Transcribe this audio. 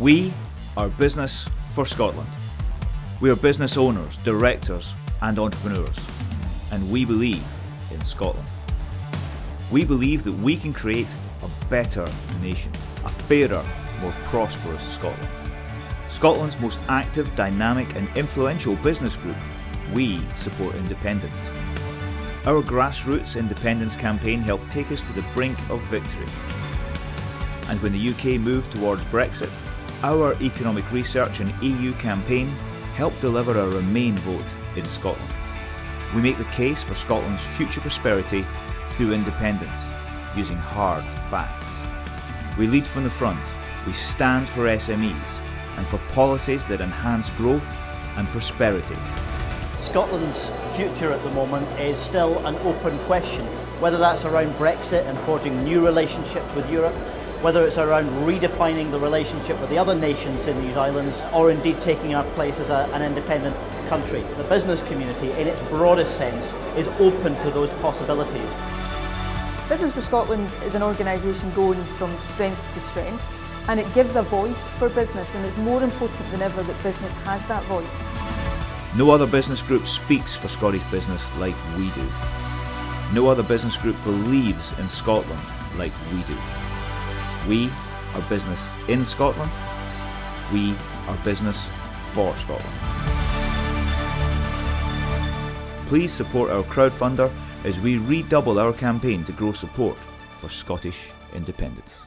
We are business for Scotland. We are business owners, directors, and entrepreneurs, and we believe in Scotland. We believe that we can create a better nation, a fairer, more prosperous Scotland. Scotland's most active, dynamic, and influential business group, we support independence. Our grassroots independence campaign helped take us to the brink of victory. And when the UK moved towards Brexit, our economic research and EU campaign helped deliver a Remain vote in Scotland. We make the case for Scotland's future prosperity through independence, using hard facts. We lead from the front, we stand for SMEs, and for policies that enhance growth and prosperity. Scotland's future at the moment is still an open question, whether that's around Brexit and forging new relationships with Europe, whether it's around redefining the relationship with the other nations in these islands, or indeed taking our place as a, an independent country. The business community, in its broadest sense, is open to those possibilities. Business for Scotland is an organisation going from strength to strength and it gives a voice for business and it's more important than ever that business has that voice. No other business group speaks for Scottish business like we do. No other business group believes in Scotland like we do. We are business in Scotland. We are business for Scotland. Please support our crowdfunder as we redouble our campaign to grow support for Scottish independence.